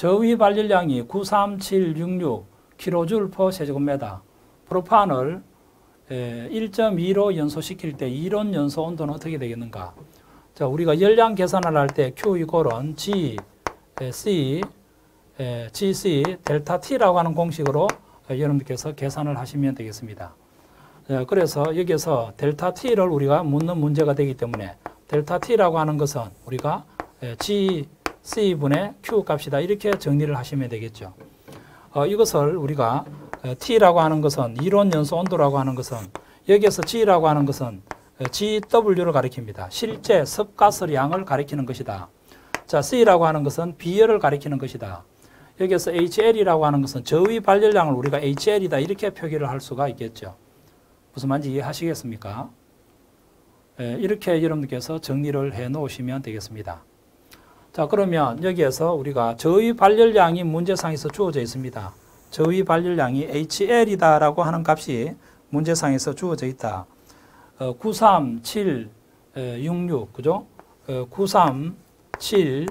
저위 발열량이 93766 kJ per 세제곱미터. 프로판을 1.2로 연소시킬 때 이론 연소 온도는 어떻게 되겠는가? 자, 우리가 열량 계산을 할 때 Q 이꼴은 G, C, GC, 델타 T라고 하는 공식으로 여러분들께서 계산을 하시면 되겠습니다. 그래서 여기서 델타 T를 우리가 묻는 문제가 되기 때문에 델타 T라고 하는 것은 우리가 G, C분의 Q 값이다 이렇게 정리를 하시면 되겠죠. 어, 이것을 우리가 T라고 하는 것은 이론 연소 온도라고 하는 것은 여기에서 G라고 하는 것은 GW를 가리킵니다. 실제 습가스량을 가리키는 것이다. 자, C라고 하는 것은 비열을 가리키는 것이다. 여기에서 HL이라고 하는 것은 저위 발열량을 우리가 HL이다 이렇게 표기를 할 수가 있겠죠. 무슨 말인지 이해하시겠습니까? 예, 이렇게 여러분께서 정리를 해 놓으시면 되겠습니다. 자, 그러면 여기에서 우리가 저위 발열량이 문제상에서 주어져 있습니다. 저위 발열량이 HL이다라고 하는 값이 문제상에서 주어져 있다. 어, 93766 그죠? 어, 937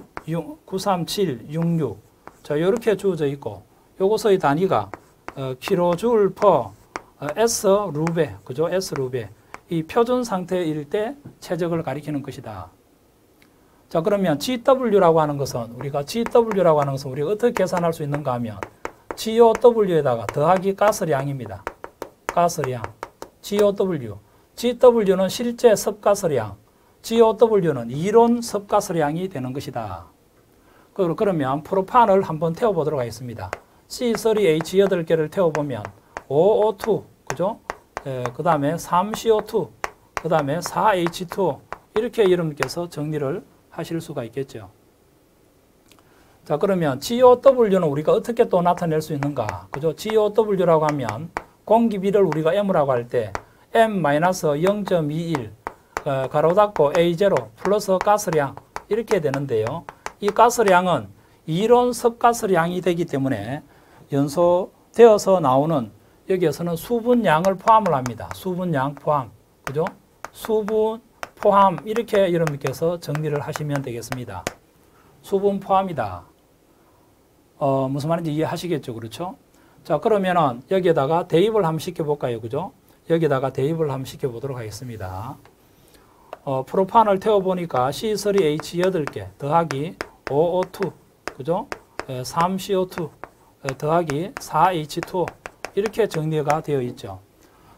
93766 자, 이렇게 주어져 있고 요것의 단위가 어, 킬로줄 퍼 어, S 루베 그죠? S 루베 이 표준 상태일 때 최적을 가리키는 것이다. 자, 그러면 GW라고 하는 것은 우리가 GW라고 하는 것은 우리가 어떻게 계산할 수 있는가 하면 GOW에다가 더하기 가스량입니다. 가스량. GOW. GW는 실제 섭가스량. GOW는 이론 섭가스량이 되는 것이다. 그러면 프로판을 한번 태워보도록 하겠습니다. C3H 8개를 태워보면 5O2, 그죠? 그 다음에 3CO2, 그 다음에 4H2 이렇게 여러분께서 정리를 하실 수가 있겠죠. 자, 그러면 GOW는 우리가 어떻게 또 나타낼 수 있는가? 그죠? GOW라고 하면 공기비를 우리가 M이라고 할 때 M-0.21 어, 가로 닫고 A0 플러스 가스량 이렇게 되는데요. 이 가스량은 이론 섭가스량이 되기 때문에 연소되어서 나오는 여기에서는 수분량을 포함을 합니다. 수분량 포함. 그죠? 수분 포함 이렇게 여러분께서 정리를 하시면 되겠습니다. 수분 포함이다. 어, 무슨 말인지 이해하시겠죠? 그렇죠? 자, 그러면은 여기에다가 대입을 한번 시켜볼까요? 그죠? 여기다가 대입을 한번 시켜보도록 하겠습니다. 어, 프로판을 태워보니까 C3H 8개 더하기 5O2, 그죠? 3CO2 더하기 4H2 이렇게 정리가 되어 있죠.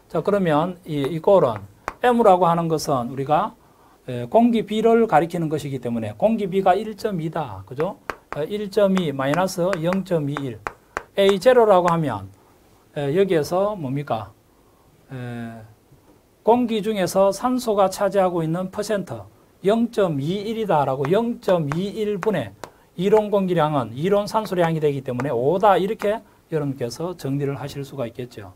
자, 그러면 이, 이 꼴은 M이라고 하는 것은 우리가 공기비를 가리키는 것이기 때문에 공기비가 1.2다. 그죠? 1.2 마이너스 0.21 A0라고 하면 여기에서 뭡니까? 공기 중에서 산소가 차지하고 있는 퍼센트 0.21이다라고 0.21분의 이론 공기량은 이론 산소량이 되기 때문에 5다 이렇게 여러분께서 정리를 하실 수가 있겠죠.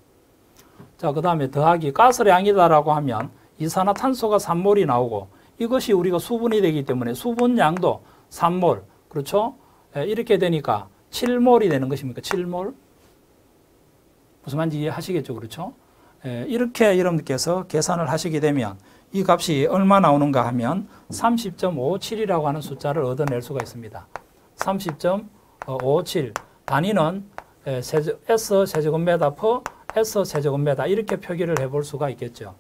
자, 그 다음에 더하기 가스량이다라고 하면 이산화탄소가 3몰이 나오고 이것이 우리가 수분이 되기 때문에 수분량도 3몰 그렇죠? 이렇게 되니까 7몰이 되는 것입니까? 7몰? 무슨 말인지 이해하시겠죠? 그렇죠? 이렇게 여러분께서 계산을 하시게 되면 이 값이 얼마 나오는가 하면 30.57이라고 하는 숫자를 얻어낼 수가 있습니다. 30.57 단위는 S 세제곱미터 퍼 S 세제곱미터 이렇게 표기를 해볼 수가 있겠죠.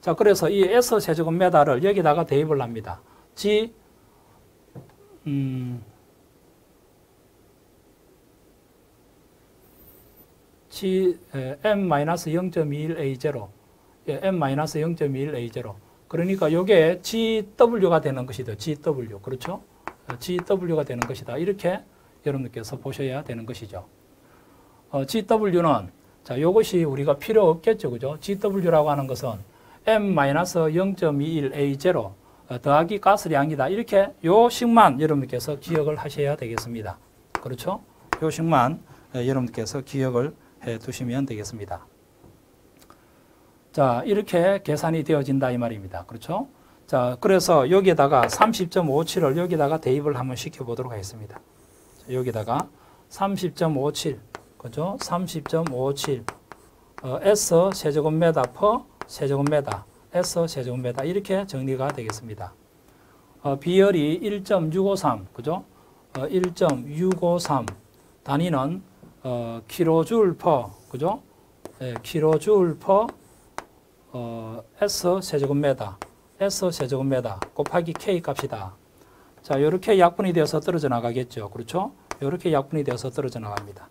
자, 그래서 이 S 세제곱미터를 여기다가 대입을 합니다. G 음, G M-0.21A0 M-0.21A0 그러니까 이게 GW가 되는 것이다. GW 그렇죠? GW가 되는 것이다. 이렇게 여러분들께서 보셔야 되는 것이죠. 어, GW는 자, 요것이 우리가 필요 없겠죠. 그죠? GW라고 하는 것은 M-0.21A0 어, 더하기 가스량이다. 이렇게 요 식만 여러분께서 기억을 하셔야 되겠습니다. 그렇죠? 요 식만 어, 여러분께서 기억을 해 두시면 되겠습니다. 자, 이렇게 계산이 되어진다 이 말입니다. 그렇죠? 자, 그래서 여기에다가 30.57을 여기다가 대입을 한번 시켜 보도록 하겠습니다. 여기다가 30.57 그죠? 30.57 어, S 세제곱미터 per 세제곱미터 S 세제곱미터 이렇게 정리가 되겠습니다. 어, 비열이 1.653 그죠? 어, 1.653 단위는 어, 킬로줄 per 그죠? 예, 킬로줄 per 어, S 세제곱미터 S 세제곱미터 곱하기 K 값이다. 자, 이렇게 약분이 되어서 떨어져 나가겠죠. 그렇죠? 이렇게 약분이 되어서 떨어져 나갑니다.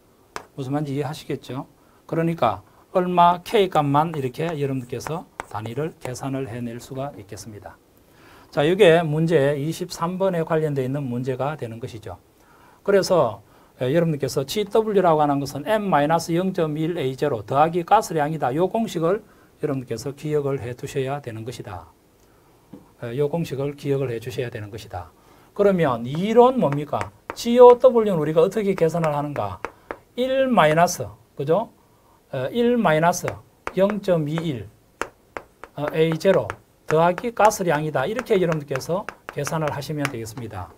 무슨 말인지 이해하시겠죠? 그러니까 얼마 K 값만 이렇게 여러분들께서 단위를 계산을 해낼 수가 있겠습니다. 자, 이게 문제 23번에 관련되어 있는 문제가 되는 것이죠. 그래서 예, 여러분들께서 GW라고 하는 것은 M-0.1A0 더하기 가스량이다. 이 공식을 여러분들께서 기억을 해 두셔야 되는 것이다. 이 공식을 기억을 해 주셔야 되는 것이다. 그러면 이론 뭡니까? GOW는 우리가 어떻게 계산을 하는가? 1 마이너스, 그죠? 1 마이너스 0.21 A0 더하기 가스량이다. 이렇게 여러분들께서 계산을 하시면 되겠습니다.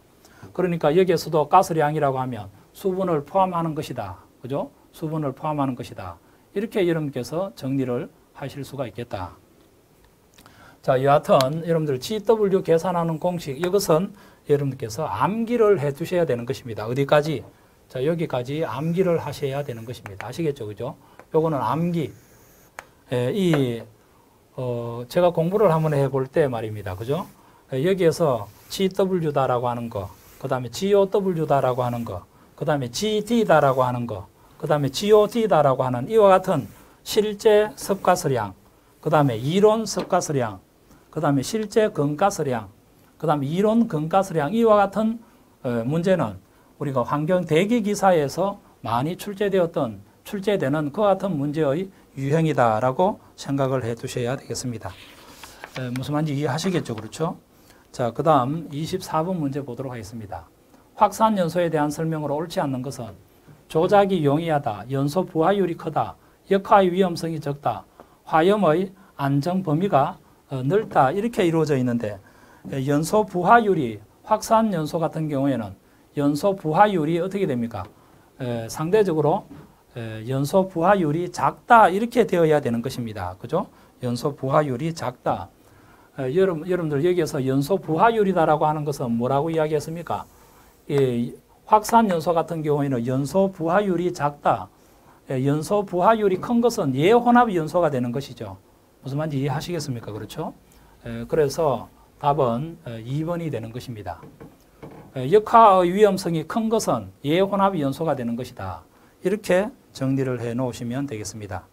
그러니까 여기에서도 가스량이라고 하면 수분을 포함하는 것이다. 그죠? 수분을 포함하는 것이다. 이렇게 여러분께서 정리를 하실 수가 있겠다. 자, 여하튼 여러분들 GW 계산하는 공식 이것은 여러분께서 암기를 해 두셔야 되는 것입니다. 어디까지? 자, 여기까지 암기를 하셔야 되는 것입니다. 아시겠죠? 그죠? 요거는 암기. 예, 이 어, 제가 공부를 한번 해볼 때 말입니다. 그죠? 예, 여기에서 GW다라고 하는 거, 그 다음에 GOW다라고 하는 거, 그 다음에 GD다라고 하는 거, 그 다음에 GOD다라고 하는 이와 같은 실제 섭가스량, 그 다음에 이론 섭가스량, 그 다음에 실제 건가스량, 그 다음에 이론 건가스량 이와 같은 어, 문제는 우리가 환경 대기 기사에서 많이 출제되었던 출제되는 그 같은 문제의 유형이다라고 생각을 해 두셔야 되겠습니다. 에, 무슨 말인지 이해하시겠죠? 그렇죠? 자, 그 다음 24번 문제 보도록 하겠습니다. 확산 연소에 대한 설명으로 옳지 않는 것은 조작이 용이하다, 연소 부하율이 크다, 역화의 위험성이 적다, 화염의 안정 범위가 어, 넓다 이렇게 이루어져 있는데 연소 부하율이 확산 연소 같은 경우에는 연소 부하율이 어떻게 됩니까? 에, 상대적으로 에, 연소 부하율이 작다 이렇게 되어야 되는 것입니다. 그죠? 연소 부하율이 작다. 에, 여러분, 여러분들 여기에서 연소 부하율이다라고 하는 것은 뭐라고 이야기했습니까? 예, 확산 연소 같은 경우에는 연소 부하율이 작다. 예, 연소 부하율이 큰 것은 예혼합 연소가 되는 것이죠. 무슨 말인지 이해하시겠습니까? 그렇죠? 예, 그래서 답은 2번이 되는 것입니다. 예, 역화의 위험성이 큰 것은 예혼합 연소가 되는 것이다. 이렇게 정리를 해 놓으시면 되겠습니다.